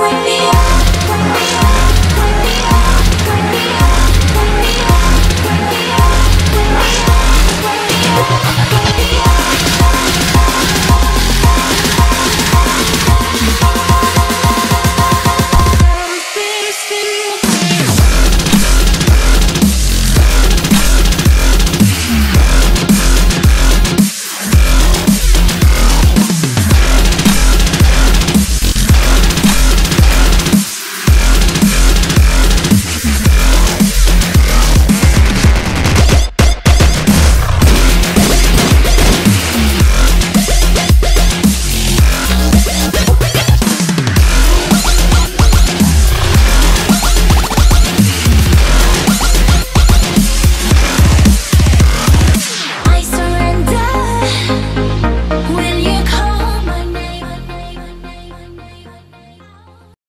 with me.